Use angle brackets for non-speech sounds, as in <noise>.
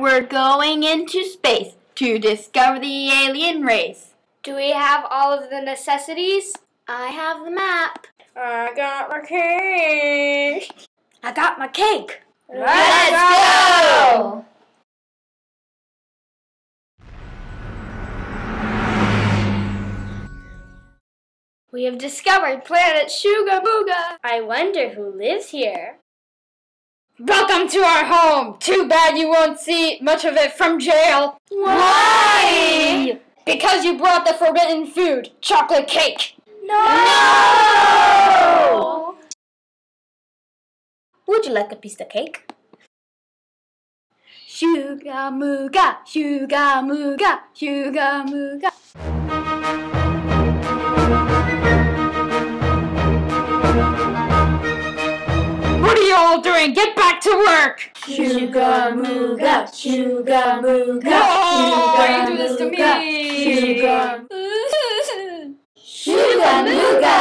We're going into space to discover the alien race. Do we have all of the necessities? I have the map. I got my cake. I got my cake. Let's go! We have discovered planet Shuga Booga. I wonder who lives here. Welcome to our home. Too bad you won't see much of it from jail. Why? Because you brought the forbidden food, chocolate cake. No! Would you like a piece of cake? Sugar mooga, sugar mooga, sugar mooga. Are you all doing? Get back to work. Sugar mooga, No, why you do this to me? Sugar, sugar mooga. <laughs>